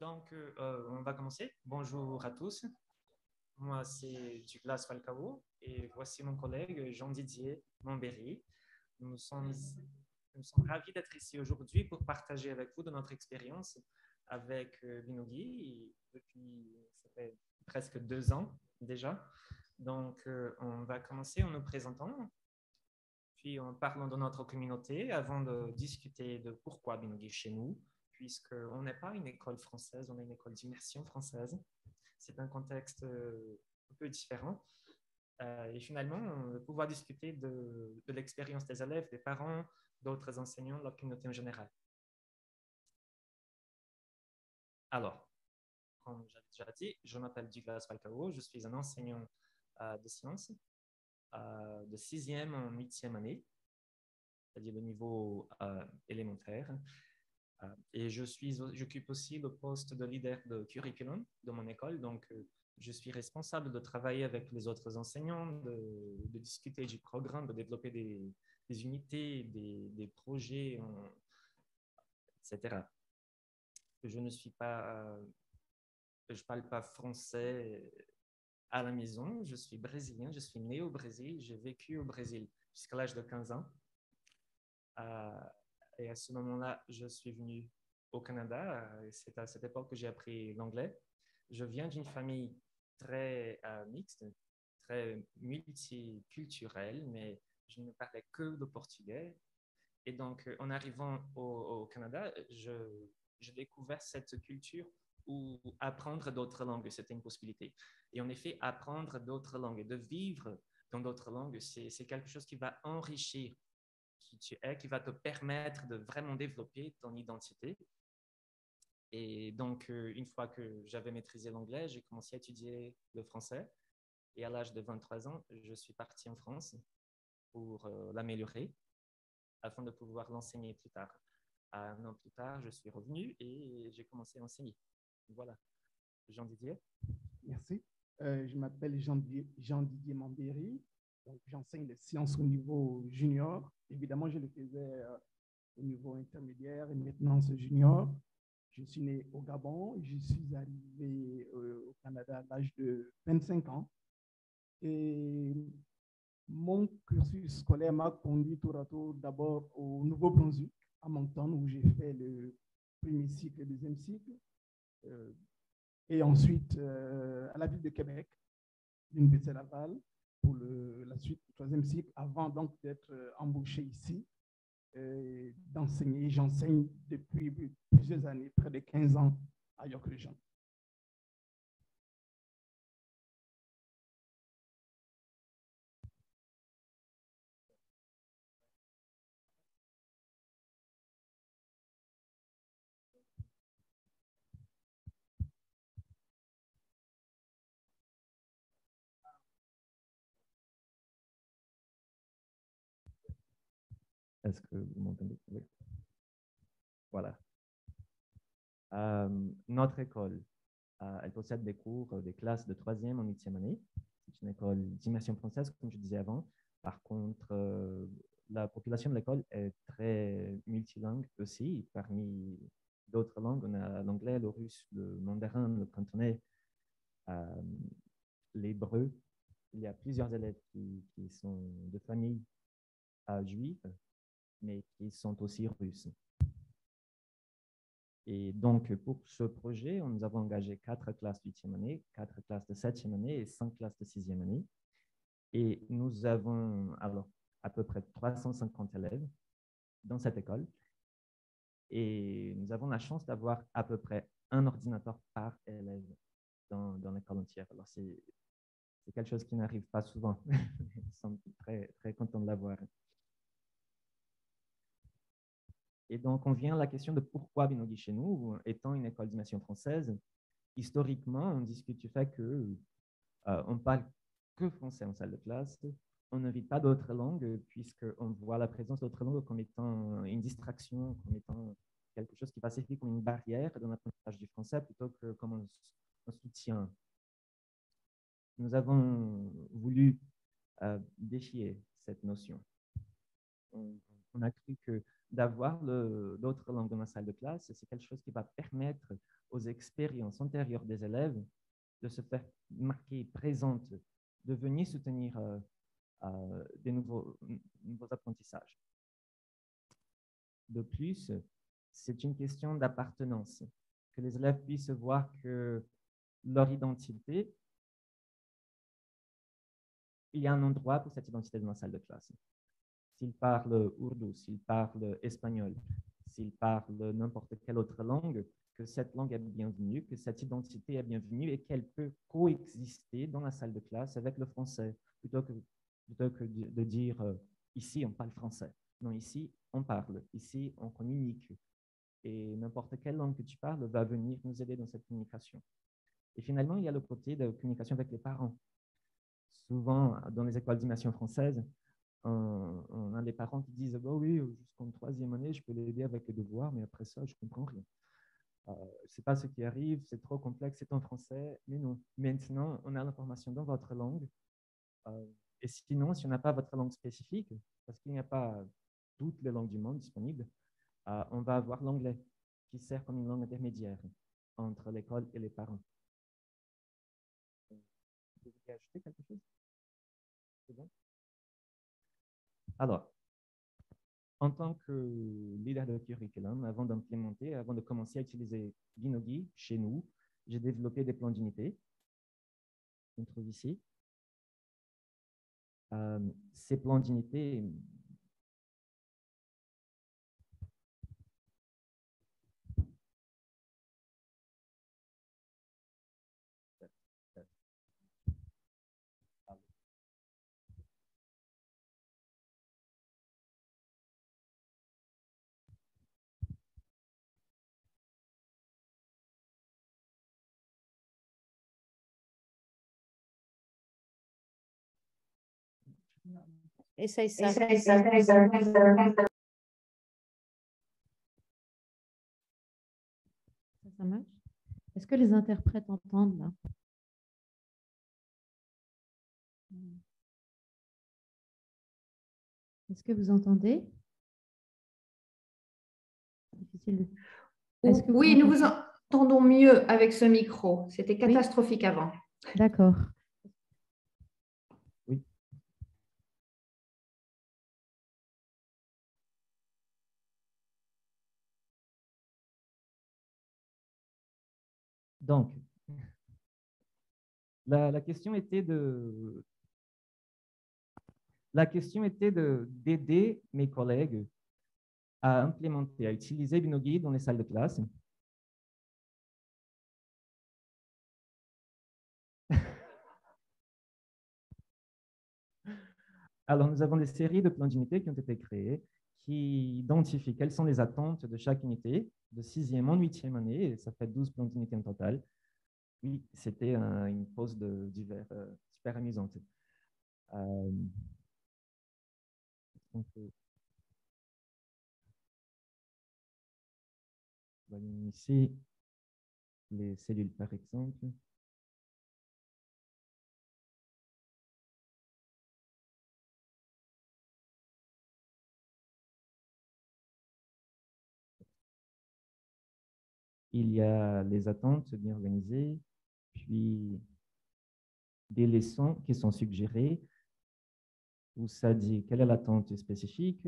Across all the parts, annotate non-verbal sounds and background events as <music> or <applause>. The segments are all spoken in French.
Donc, euh, on va commencer. Bonjour à tous. Moi, c'est Douglas Falcao et voici mon collègue Jean-Didier Montberry. Nous sommes, nous sommes ravis d'être ici aujourd'hui pour partager avec vous de notre expérience avec euh, Binogui depuis presque deux ans déjà. Donc, euh, on va commencer en nous présentant, puis en parlant de notre communauté avant de discuter de pourquoi Binogui chez nous, puisqu'on n'est pas une école française, on est une école d'immersion française. C'est un contexte euh, un peu différent. Euh, et finalement, pouvoir discuter de, l'expérience des élèves, des parents, d'autres enseignants, de la communauté en général. Alors, comme j'avais déjà dit, je m'appelle Douglas Falcao, je suis un enseignant euh, de sciences de sixième en huitième année, c'est-à-dire le niveau élémentaire. Euh, et je suis, j'occupe aussi le poste de leader de curriculum de mon école. Donc, euh, je suis responsable de travailler avec les autres enseignants, de, discuter du programme, de développer des, unités, des, projets, etc. Je ne suis pas, je parle pas français à la maison. Je suis brésilien, je suis né au Brésil, j'ai vécu au Brésil jusqu'à l'âge de 15 ans. Euh, et à ce moment-là, je suis venu au Canada. C'est à cette époque que j'ai appris l'anglais. Je viens d'une famille très euh, mixte, très multiculturelle, mais je ne parlais que le portugais. Et donc, en arrivant au, Canada, je, je découvert cette culture où apprendre d'autres langues, c'était une possibilité. Et en effet, apprendre d'autres langues de vivre dans d'autres langues, c'est quelque chose qui va enrichir qui tu es, qui va te permettre de vraiment développer ton identité. Et donc, euh, une fois que j'avais maîtrisé l'anglais, j'ai commencé à étudier le français. Et à l'âge de 23 ans, je suis parti en France pour euh, l'améliorer afin de pouvoir l'enseigner plus tard. Un an plus tard, je suis revenu et j'ai commencé à enseigner. Voilà. Jean-Didier. Merci. Euh, je m'appelle Jean-Didier Jean J'enseigne les sciences au niveau junior. Évidemment, je le faisais euh, au niveau intermédiaire et maintenant c'est junior. Je suis né au Gabon. Je suis arrivé euh, au Canada à l'âge de 25 ans. Et mon cursus scolaire m'a conduit tour à tour d'abord au Nouveau-Brunswick, à Moncton, où j'ai fait le premier cycle et le deuxième cycle. Euh, et ensuite à la ville de Québec, l'Université Laval, pour la suite du troisième cycle, avant donc d'être euh, embauché ici, euh, d'enseigner. J'enseigne depuis plusieurs années, près de 15 ans à York Region. Est-ce que vous m'entendez. Voilà. Euh, notre école, euh, elle possède des cours, euh, des classes de troisième en huitième année. C'est une école d'immersion française, comme je disais avant. Par contre, la population de l'école est très multilingue aussi. Parmi d'autres langues, on a l'anglais, le russe, le mandarin, le cantonais, l'hébreu. Il y a plusieurs élèves qui, sont de familles juives mais qui sont aussi russes. Et donc, pour ce projet, nous avons engagé quatre classes de huitième année, quatre classes de septième année et cinq classes de sixième année. Et nous avons alors à peu près 350 élèves dans cette école. Et nous avons la chance d'avoir à peu près un ordinateur par élève dans, dans l'école entière. Alors, c'est quelque chose qui n'arrive pas souvent. <laughs> Nous sommes très, très contents de l'avoir. Et donc, on vient à la question de pourquoi Binogui chez nous, étant une école d'immersion française. Historiquement, on discute du fait que euh, parle que français en salle de classe. On n'invite pas d'autres langues, puisqu'on voit la présence d'autres langues comme étant une distraction, comme étant quelque chose qui va s'effectuer comme une barrière dans l'apprentissage du français plutôt que comme un, soutien. Nous avons voulu euh, défier cette notion. On, on a cru que d'avoir d'autres langues dans la salle de classe. C'est quelque chose qui va permettre aux expériences antérieures des élèves de se faire marquer présente, de venir soutenir euh, euh, des nouveaux, nouveaux apprentissages. De plus, c'est une question d'appartenance, que les élèves puissent voir que leur identité, il y a un endroit pour cette identité dans la salle de classe. S'ils parlent ourdou, s'ils parlent espagnol, s'ils parlent n'importe quelle autre langue, que cette langue est bienvenue, que cette identité est bienvenue et qu'elle peut coexister dans la salle de classe avec le français, plutôt que, plutôt que de dire euh, ici on parle français. Non, ici on parle, ici on communique. Et n'importe quelle langue que tu parles va venir nous aider dans cette communication. Et finalement, il y a le côté de communication avec les parents. Souvent, dans les écoles d'immersion française, on, a des parents qui disent bah oui, jusqu'en troisième année, je peux l'aider avec les devoirs, mais après ça, je comprends rien. Euh, c'est pas ce qui arrive, c'est trop complexe, c'est en français, mais non. Maintenant, on a l'information dans votre langue. Euh, et sinon, si on n'a pas votre langue spécifique, parce qu'il n'y a pas toutes les langues du monde disponibles, euh, on va avoir l'anglais, qui sert comme une langue intermédiaire entre l'école et les parents. Vous voulez ajouter quelque chose? Bon? Alors, en tant que leader de curriculum, avant d'implémenter, avant de commencer à utiliser Binogi chez nous, j'ai développé des plans d'unité. On trouve ici. Euh, ces plans d'unité Essaye ça. ça. Ça, marche? Est-ce que les interprètes entendent là? Est-ce que vous entendez? Difficile Oui, nous vous entendons mieux avec ce micro. C'était catastrophique avant. D'accord. Donc, la, question était de la question était d'aider mes collègues à implémenter, à utiliser Binogi dans les salles de classe. <laughs> Alors, nous avons des séries de plans d'unité qui ont été créés qui identifient quelles sont les attentes de chaque unité de sixième en huitième année, et ça fait 12 plans d'unité en total. Oui, c'était une pause d'hiver euh, super amusante. Euh, ici les cellules par exemple. Il y a les attentes bien organisées, puis des leçons qui sont suggérées, où ça dit quelle est l'attente spécifique,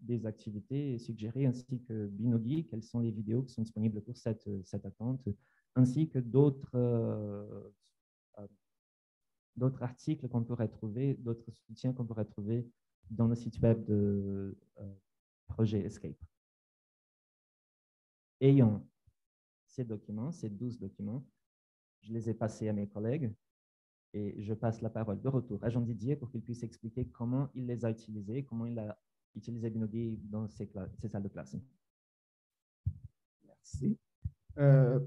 des activités suggérées, ainsi que Binogi, quelles sont les vidéos qui sont disponibles pour cette, cette attente, ainsi que d'autres euh, d'autres articles qu'on pourrait trouver, d'autres soutiens qu'on pourrait trouver dans le site web de euh, projet Escape. Ayant ces documents, ces 12 documents. Je les ai passés à mes collègues et je passe la parole de retour à Jean Didier pour qu'il puisse expliquer comment il les a utilisés, comment il a utilisé Binogi dans ses, salles de classe. Merci. Euh,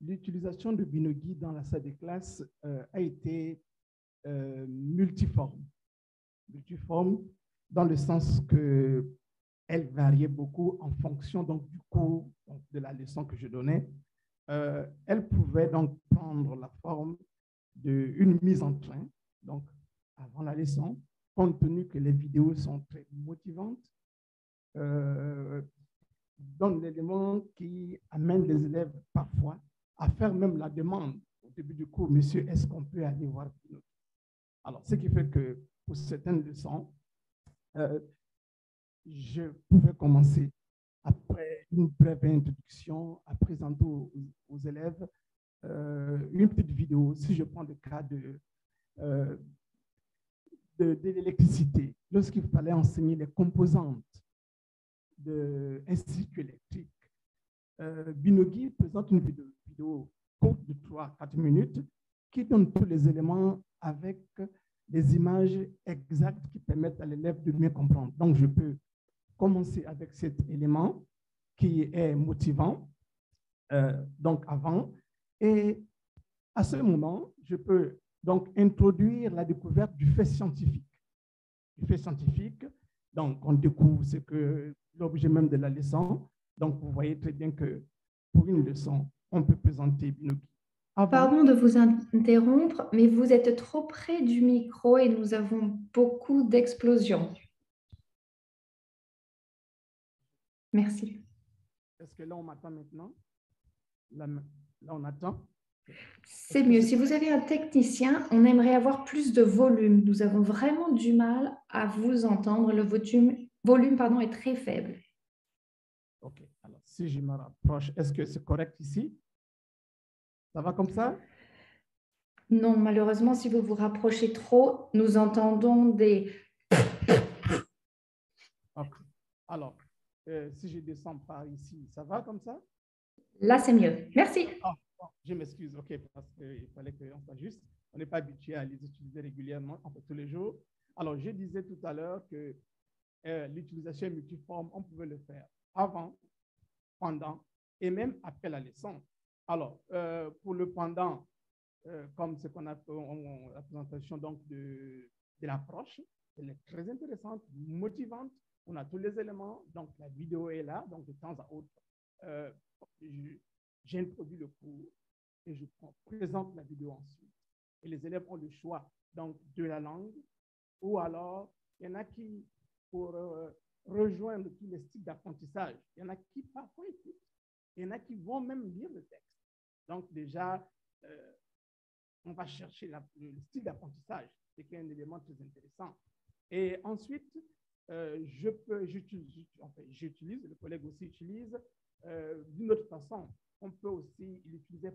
l'utilisation de Binogi dans la salle de classe euh, a été euh, multiforme. Multiforme dans le sens que elle variait beaucoup en fonction donc, du cours de la leçon que je donnais. Euh, elle pouvait donc prendre la forme d'une mise en train, donc avant la leçon, compte tenu que les vidéos sont très motivantes. euh, donne l'élément qui amène les élèves parfois à faire même la demande au début du cours, monsieur, est-ce qu'on peut aller voir Alors, ce qui fait que pour certaines leçons, euh, je pouvais commencer après une brève introduction à présenter aux, élèves euh, une petite vidéo, si je prends le cas de, euh, de, l'électricité, lorsqu'il fallait enseigner les composantes de circuit électrique. Euh, Binogi présente une vidéo, vidéo courte de 3-4 minutes qui donne tous les éléments avec des images exactes qui permettent à l'élève de mieux comprendre. Donc, je peux commencer avec cet élément qui est motivant, euh, donc avant, et à ce moment, je peux donc introduire la découverte du fait scientifique. Du fait scientifique, donc on découvre ce que l'objet même de la leçon. Donc vous voyez très bien que pour une leçon, on peut présenter Binogi. Pardon de vous interrompre, mais vous êtes trop près du micro et nous avons beaucoup d'explosions. Merci. Est-ce que là, on m'attend maintenant? Là, on attend C'est mieux. Si vous avez un technicien, on aimerait avoir plus de volume. Nous avons vraiment du mal à vous entendre. Le volume, volume pardon, est très faible. OK. Alors, si je me rapproche, est-ce que c'est correct ici? Ça va comme ça? Non, malheureusement, si vous vous rapprochez trop, nous entendons des... Alors, euh, si je descends par ici, ça va comme ça? Là, c'est mieux. Merci. Ah, je m'excuse, OK, parce qu'il fallait qu'on s'ajuste. On n'est pas habitué à les utiliser régulièrement, en fait, tous les jours. Alors, je disais tout à l'heure que euh, l'utilisation multiforme, on pouvait le faire avant, pendant et même après la leçon. Alors, euh, pour le pendant, euh, comme ce qu'on a la présentation donc de, de l'approche, elle est très intéressante, motivante. On a tous les éléments, donc la vidéo est là, donc de temps à autre, euh, j'introduis le cours et je présente la vidéo ensuite. Et les élèves ont le choix donc de la langue ou alors il y en a qui, pour rejoindre tous les styles d'apprentissage, il y en a qui parfois écoutent, il y en a qui vont même lire le texte. Donc, déjà, euh, on va chercher le style d'apprentissage, c'est un élément très intéressant. Et ensuite, euh, je peux, j'utilise, le collègue aussi utilise euh, d'une autre façon. On peut aussi l'utiliser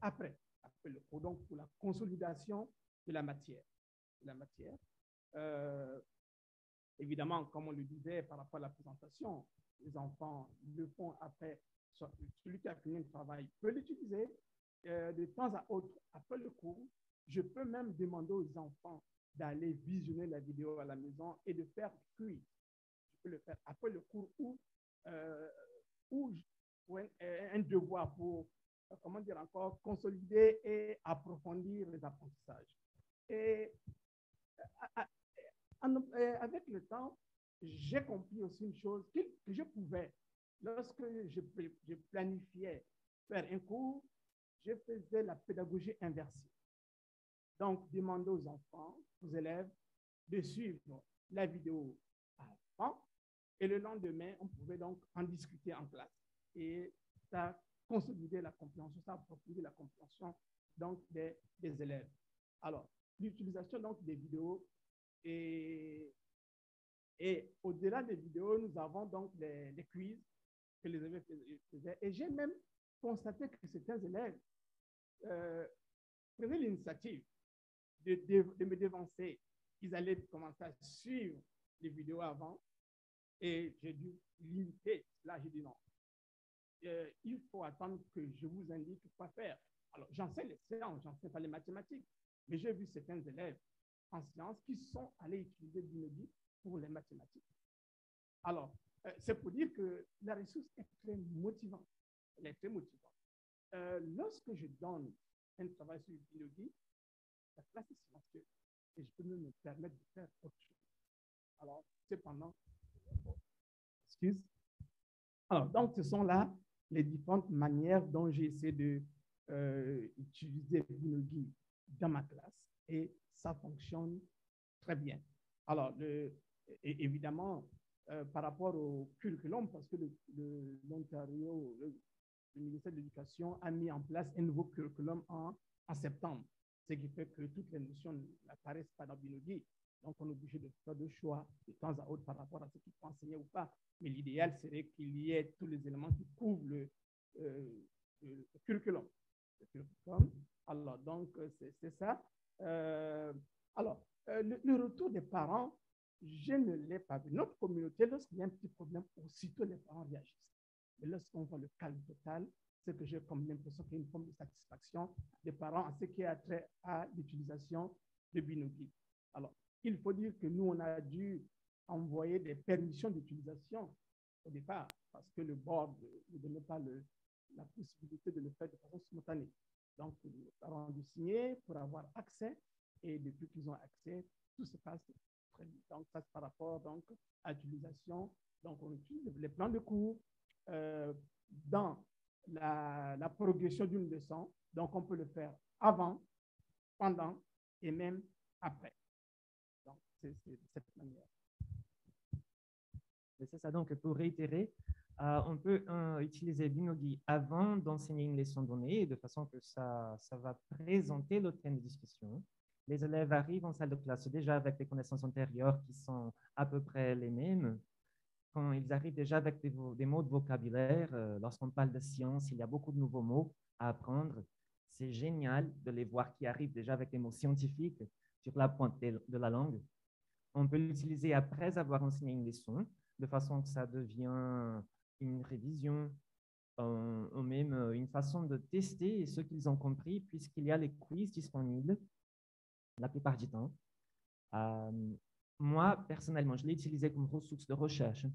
après, après le cours, donc pour la consolidation de la matière. La matière. évidemment, comme on le disait par rapport à la présentation, les enfants le font après celui qui a fini le travail peut l'utiliser euh, de temps à autre après le cours. Je peux même demander aux enfants d'aller visionner la vidéo à la maison et de faire puis Je peux le faire après le cours ou, euh, ou, un, devoir pour, euh, comment dire encore, consolider et approfondir les apprentissages. Et avec le temps, j'ai compris aussi une chose que je pouvais Lorsque je, planifiais faire un cours, je faisais la pédagogie inversée. Donc, demander aux enfants, aux élèves, de suivre la vidéo avant et le lendemain, on pouvait donc en discuter en classe. Et ça consolidait la compréhension, ça approfondit la compréhension donc des, élèves. Alors, l'utilisation donc des vidéos et, au-delà des vidéos, nous avons donc les quiz que les élèves faisaient. Et j'ai même constaté que certains élèves euh, prenaient l'initiative de, me devancer. Ils allaient commencer à suivre les vidéos avant et j'ai dû limiter. Là, j'ai dit non. Euh, il faut attendre que je vous indique quoi faire. Alors, j'enseigne les sciences, j'enseigne pas les mathématiques, mais j'ai vu certains élèves en sciences qui sont allés utiliser Binogi pour les mathématiques. Alors, euh, c'est pour dire que la ressource est très motivante. Elle est très motivante. Euh, lorsque je donne un travail sur biologie, la classe est silencieuse et je peux me permettre de faire autre chose. Alors, cependant, excuse. Alors, donc, ce sont là les différentes manières dont j'ai essayé de euh, utiliser dans ma classe et ça fonctionne très bien. Alors, évidemment, euh, par rapport au curriculum, parce que l'Ontario, le, ministère de l'Éducation a mis en place un nouveau curriculum en, septembre, ce qui fait que toutes les notions n'apparaissent pas dans Binogi. Donc, on est obligé de faire des choix de temps à autre par rapport à ce qu'il faut enseigner ou pas. Mais l'idéal serait qu'il y ait tous les éléments qui couvrent le, euh, curriculum. Le curriculum. Alors, donc, c'est ça. Euh, alors, euh, le, le, retour des parents, je ne l'ai pas vu. Notre communauté, lorsqu'il y a un petit problème, aussitôt les parents réagissent. Mais lorsqu'on voit le calme total, c'est que j'ai comme l'impression qu'il y a une forme de satisfaction des parents en ce qui a trait à l'utilisation de Binogi. Alors, il faut dire que nous, on a dû envoyer des permissions d'utilisation au départ parce que le board ne donnait pas le, la possibilité de le faire de façon spontanée. Donc, les parents ont dû signer pour avoir accès et depuis qu'ils ont accès, tout se passe très bien. Donc, ça, par rapport donc, à l'utilisation. Donc, on utilise les plans de cours euh, dans la, progression d'une leçon. Donc, on peut le faire avant, pendant et même après. Donc, c'est cette manière. C'est ça. Donc, pour réitérer, euh, on peut euh, utiliser Binogi avant d'enseigner une leçon donnée, de façon que ça, ça va présenter le thème de discussion. Les élèves arrivent en salle de classe déjà avec des connaissances antérieures qui sont à peu près les mêmes. Quand ils arrivent déjà avec des, mots de vocabulaire, euh, lorsqu'on parle de science, il y a beaucoup de nouveaux mots à apprendre. C'est génial de les voir qui arrivent déjà avec des mots scientifiques sur la pointe de la langue. On peut l'utiliser après avoir enseigné une leçon, de façon que ça devient une révision, euh, ou même une façon de tester ce qu'ils ont compris, puisqu'il y a les quiz disponibles la plupart du temps. Euh, moi, personnellement, je l'ai utilisé comme ressource de recherche.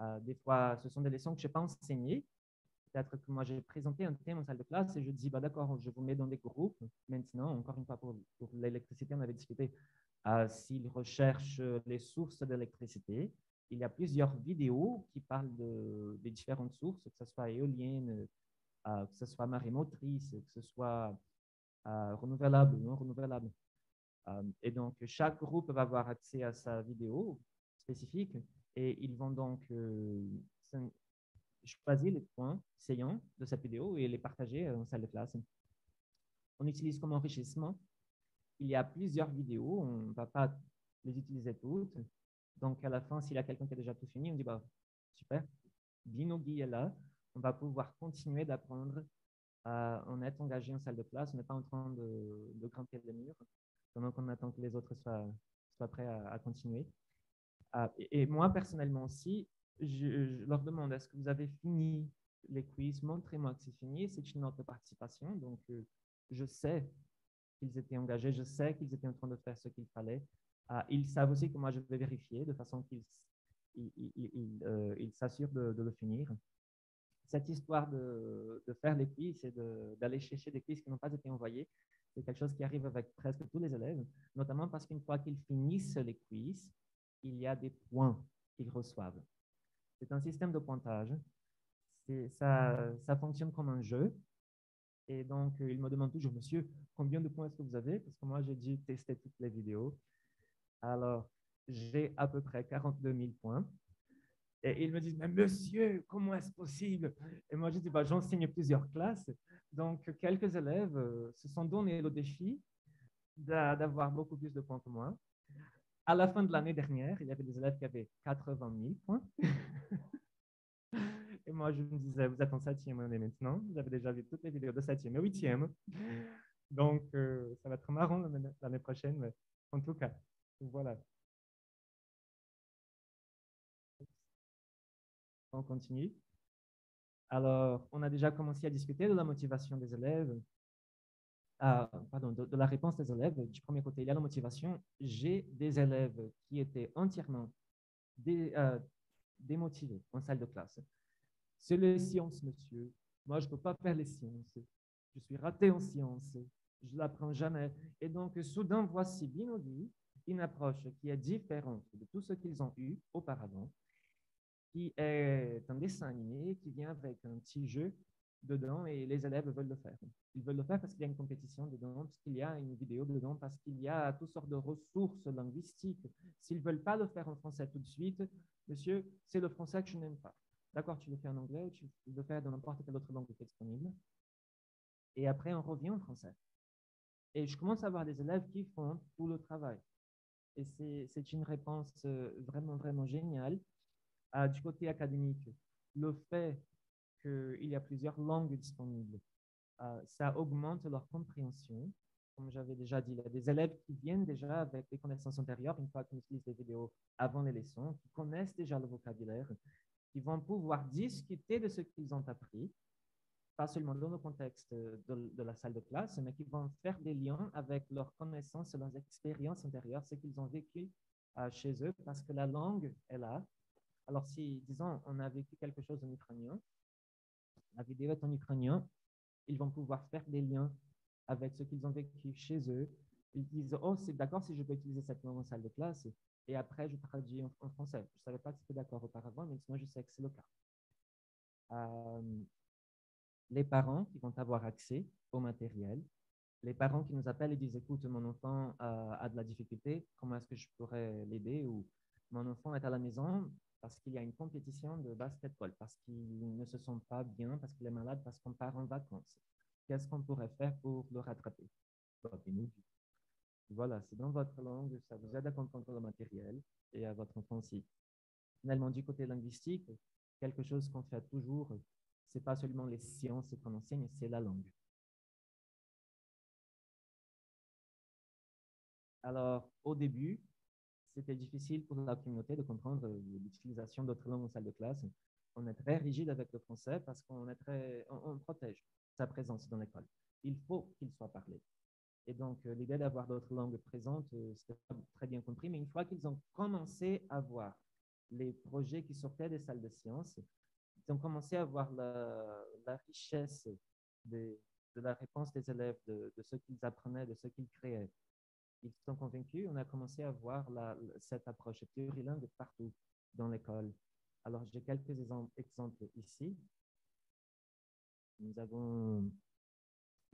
Euh, des fois, ce sont des leçons que je n'ai pas enseignées. Peut-être que moi, j'ai présenté un thème en salle de classe et je dis, bah, d'accord, je vous mets dans des groupes. Maintenant, encore une fois, pour, l'électricité, on avait discuté. Euh, S'ils recherchent les sources d'électricité, il y a plusieurs vidéos qui parlent de, des différentes sources, que ce soit éolienne, euh, que ce soit marée motrice, que ce soit renouvelable ou non renouvelable. Euh, et donc, chaque groupe va avoir accès à sa vidéo spécifique et ils vont donc euh, choisir les points saillants de cette vidéo et les partager en salle de classe. On utilise comme enrichissement. Il y a plusieurs vidéos, on ne va pas les utiliser toutes. Donc, à la fin, s'il y a quelqu'un qui a déjà tout fini, on dit bah, super, Binogi est là, on va pouvoir continuer d'apprendre. Euh, on est engagé en salle de classe, on n'est pas en train de, de grimper les murs pendant qu'on attend que les autres soient, prêts à, continuer. Ah, et, moi, personnellement aussi, je, leur demande, est-ce que vous avez fini les quiz? Montrez-moi que c'est fini. C'est une autre participation. Donc, euh, je sais qu'ils étaient engagés, je sais qu'ils étaient en train de faire ce qu'il fallait. Ah, ils savent aussi que moi, je vais vérifier de façon qu'ils euh, s'assurent de, de, le finir. Cette histoire de, de faire les quiz et d'aller chercher des quiz qui n'ont pas été envoyés, c'est quelque chose qui arrive avec presque tous les élèves, notamment parce qu'une fois qu'ils finissent les quiz, il y a des points qu'ils reçoivent. C'est un système de pointage. Ça, ça fonctionne comme un jeu. Et donc, il me demande toujours, monsieur, combien de points est-ce que vous avez? Parce que moi, j'ai dû tester toutes les vidéos. Alors, j'ai à peu près 42 000 points. Et ils me disent, mais monsieur, comment est-ce possible? Et moi, je dis, bah, j'enseigne plusieurs classes. Donc, quelques élèves euh, se sont donné le défi d'avoir beaucoup plus de points que moi. À la fin de l'année dernière, il y avait des élèves qui avaient 80 000 points. <laughs> et moi, je me disais, vous êtes en septième année maintenant. Vous avez déjà vu toutes les vidéos de septième et huitième. Donc, euh, ça va être marrant l'année prochaine. Mais en tout cas, voilà. On continue. Alors, on a déjà commencé à discuter de la motivation des élèves, ah, pardon, de, la réponse des élèves. Du premier côté, il y a la motivation. J'ai des élèves qui étaient entièrement euh, démotivés en salle de classe. C'est les sciences, monsieur. Moi, je ne peux pas faire les sciences. Je suis raté en sciences. Je ne l'apprends jamais. Et donc, soudain, voici dit, une approche qui est différente de tout ce qu'ils ont eu auparavant qui est un dessin animé qui vient avec un petit jeu dedans et les élèves veulent le faire. Ils veulent le faire parce qu'il y a une compétition dedans, parce qu'il y a une vidéo dedans, parce qu'il y a toutes sortes de ressources linguistiques. S'ils ne veulent pas le faire en français tout de suite, monsieur, c'est le français que je n'aime pas. D'accord, tu le fais en anglais tu le fais dans n'importe quelle autre langue qui est disponible. Et après, on revient en français. Et je commence à avoir des élèves qui font tout le travail. Et c'est une réponse euh, vraiment, vraiment géniale. Ah, du côté académique, le fait qu'il y a plusieurs langues disponibles, ah, ça augmente leur compréhension. Comme j'avais déjà dit, il y a des élèves qui viennent déjà avec des connaissances antérieures, une fois qu'ils utilisent les vidéos avant les leçons, qui connaissent déjà le vocabulaire, qui vont pouvoir discuter de ce qu'ils ont appris, pas seulement dans le contexte de, la salle de classe, mais qui vont faire des liens avec leurs connaissances leurs expériences antérieures, ce qu'ils ont vécu euh, chez eux, parce que la langue est là. Alors, si, disons, on a vécu quelque chose en ukrainien, la vidéo est en ukrainien, ils vont pouvoir faire des liens avec ce qu'ils ont vécu chez eux. Ils disent, oh, c'est d'accord si je peux utiliser cette langue en salle de classe. Et après, je traduis en, français. Je ne savais pas que c'était d'accord auparavant, mais maintenant, je sais que c'est le cas. Euh, les parents qui vont avoir accès au matériel, les parents qui nous appellent et disent, écoute, mon enfant a, de la difficulté, comment est-ce que je pourrais l'aider? Ou mon enfant est à la maison parce qu'il y a une compétition de basketball, parce qu'il ne se sent pas bien, parce qu'il est malade, parce qu'on part en vacances. Qu'est-ce qu'on pourrait faire pour le rattraper? Voilà, c'est dans votre langue, ça vous aide à comprendre le matériel et à votre aussi. Finalement, du côté linguistique, quelque chose qu'on fait toujours, c'est pas seulement les sciences qu'on enseigne, c'est la langue. Alors, au début, c'était difficile pour la communauté de comprendre l'utilisation d'autres langues en salle de classe. On est très rigide avec le français parce qu'on est très, on, protège sa présence dans l'école. Il faut qu'il soit parlé. Et donc, euh, l'idée d'avoir d'autres langues présentes, euh, c'était très bien compris. Mais une fois qu'ils ont commencé à voir les projets qui sortaient des salles de sciences, ils ont commencé à voir la, richesse de, la réponse des élèves, de, ce qu'ils apprenaient, de ce qu'ils créaient. Ils sont convaincus, on a commencé à voir cette approche plurilingue partout dans l'école. Alors, j'ai quelques exemples ici. Nous avons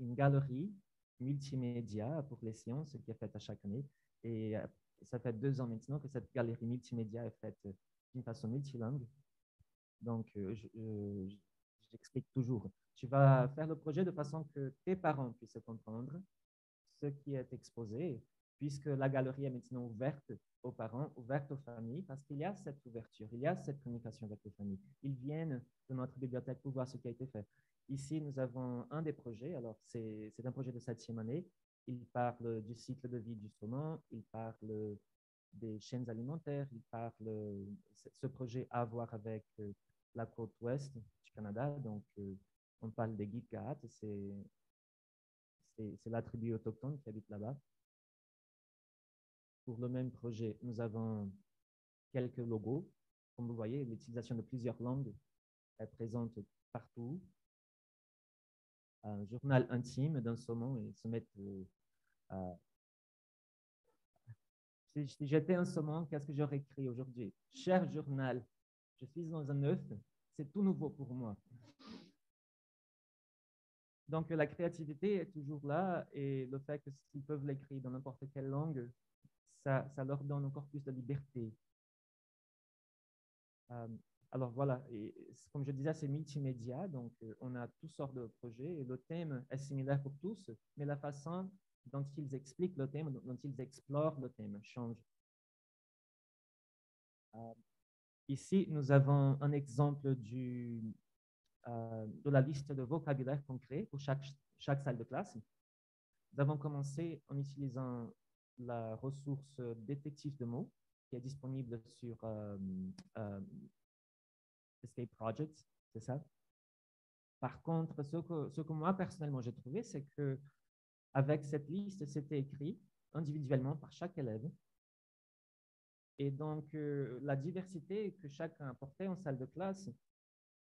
une galerie multimédia pour les sciences qui est faite à chaque année. Et euh, ça fait deux ans maintenant que cette galerie multimédia est faite d'une façon multilingue. Donc, euh, euh, j'explique toujours. Tu vas faire le projet de façon que tes parents puissent comprendre ce qui est exposé, puisque la galerie est maintenant ouverte aux parents, ouverte aux familles, parce qu'il y a cette ouverture, il y a cette communication avec les familles. Ils viennent de notre bibliothèque pour voir ce qui a été fait. Ici, nous avons un des projets. Alors, c'est un projet de septième année. Il parle du cycle de vie du saumon, il parle des chaînes alimentaires, il parle, ce projet à voir avec euh, la côte ouest du Canada. Donc, euh, on parle des Gitgaat, c'est la tribu autochtone qui habite là-bas. Pour le même projet, nous avons quelques logos. Comme vous voyez, l'utilisation de plusieurs langues est présente partout. Un journal intime d'un saumon et se mettre euh, à si j'étais un saumon, qu'est-ce que j'aurais écrit aujourd'hui? Cher journal, je suis dans un œuf, c'est tout nouveau pour moi. Donc, la créativité est toujours là et le fait qu'ils peuvent l'écrire dans n'importe quelle langue, ça, leur donne encore plus de liberté. Euh, alors voilà, comme je disais, c'est multimédia, donc euh, on a toutes sortes de projets et le thème est similaire pour tous, mais la façon dont ils expliquent le thème, dont ils explorent le thème change. Euh, Ici, nous avons un exemple de la liste de vocabulaire concret pour chaque salle de classe. Nous avons commencé en utilisant la ressource détective de mots qui est disponible sur euh, euh, Escape Project, c'est ça? Par contre, ce que, ce que moi personnellement j'ai trouvé, c'est que avec cette liste, c'était écrit individuellement par chaque élève et donc, euh, la diversité que chacun apportait en salle de classe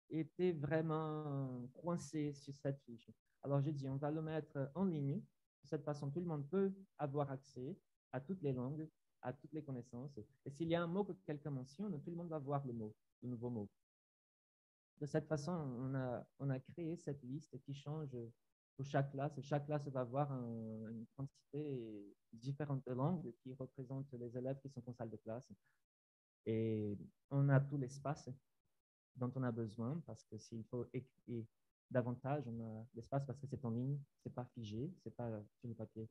était vraiment coincée sur cette fiche. Alors, j'ai dit, on va le mettre en ligne. De cette façon, tout le monde peut avoir accès à toutes les langues, à toutes les connaissances. Et s'il y a un mot que quelqu'un mentionne, tout le monde va voir le mot, le nouveau mot. de cette façon, on a, créé cette liste qui change pour chaque classe. Chaque classe va avoir un- une quantité différente de langues qui représentent les élèves qui sont en salle de classe. Et on a tout l'espace dont on a besoin parce que s'il faut écrire davantage, on a l'espace parce que c'est en ligne, c'est pas figé, c'est pas sur le papier.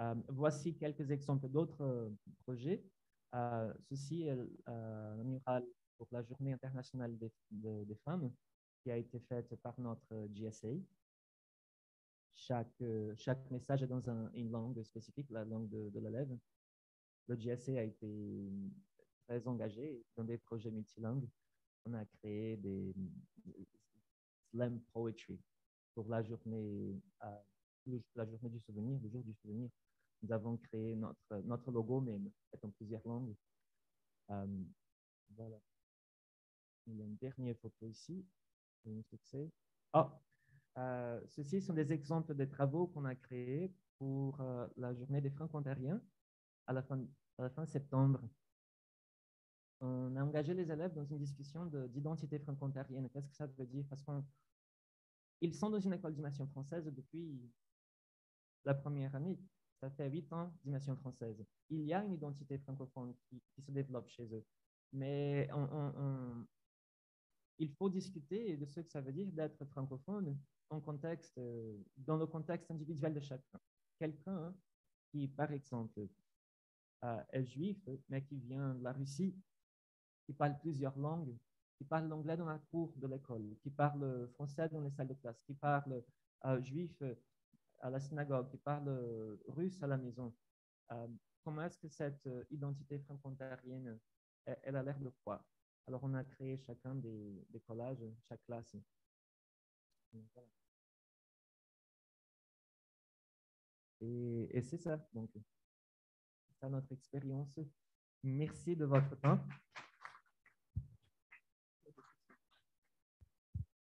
Euh, voici quelques exemples d'autres euh, projets. Euh, ceci est un mural pour la Journée internationale des, de- des femmes qui a été faite par notre GSA. Chaque, message est dans un- une langue spécifique, la langue de, l'élève. Le GSA a été très engagé dans des projets multilingues. On a créé des slam poetry pour la journée, la journée du souvenir, le jour du souvenir. Nous avons créé notre, logo même, est en plusieurs langues. Euh, voilà. Il y a une dernière photo ici. Ah, euh, ceci sont des exemples de travaux qu'on a créés pour euh, la journée des franco-ontariens à la fin, à septembre. On a engagé les élèves dans une discussion de- d'identité franco-ontarienne. Qu'est-ce que ça veut dire? Parce qu'ils sont dans une école d'immersion française depuis la première année. Ça fait huit ans d'immersion française. Il y a une identité francophone qui, se développe chez eux. Mais il faut discuter de ce que ça veut dire d'être francophone en contexte, euh, dans le contexte individuel de chacun. Quelqu'un qui, par exemple, euh, est juif, mais qui vient de la Russie, qui parle plusieurs langues, qui parle l'anglais dans la cour de l'école, qui parle français dans les salles de classe, qui parle euh, juif à la synagogue, qui parle euh, russe à la maison. Euh, comment est-ce que cette euh, identité franco-ontarienne, elle, a l'air de quoi? Alors, on a créé chacun des, collages, chaque classe. Et, et c'est ça, donc, c'est notre expérience. Merci de votre temps.